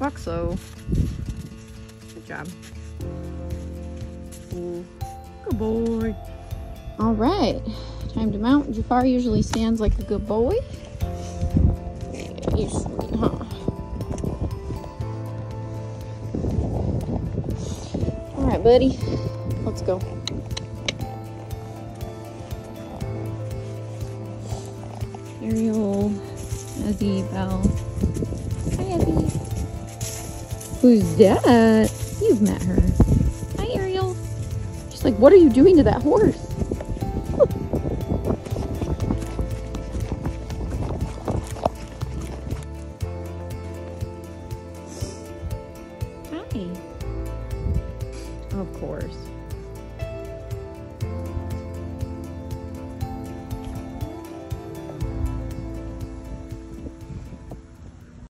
Walk slow. Good job. Ooh. Good boy. All right, time to mount. Jafar usually stands like a good boy. Usually, huh? All right, buddy, let's go. Ariel, Ezzy, Belle. Hi, Ezzy. Who's that? You've met her. Hi, Ariel. She's like, what are you doing to that horse? Hi. Of course.